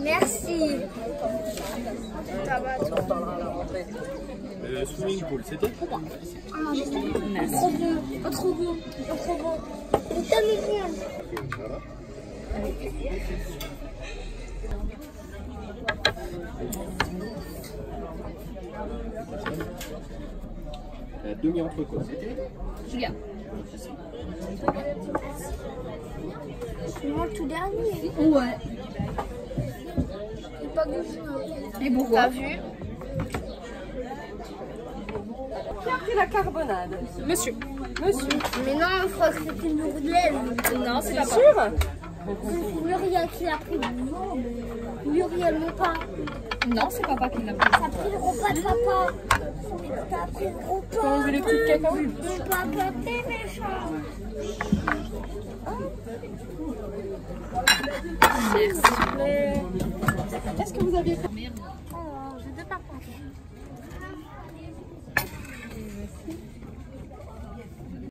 Merci. Ça va, toi. Euh, swimming pool, c'était Ah, trop bon. Oh, trop bon. Oh, trop bon. C'est tellement bien. euh, demi-entrecôte, c'était? Regarde. C'est moi le tout dernier. Ouais. Et pourquoi T'as vu Qui a pris la carbonade Monsieur. Monsieur. Mais non, je crois que c'était Muriel. Non, c'est pas Sûr C'est Muriel qui l'a pris. Muriel, non pas. Non, c'est papa qui l'a pris. T'as pris le repas de papa. T'as pris le repas. On veut les petites cacao Mon papa, t'es méchant. Qu'est-ce que Oh, j'ai deux parfums.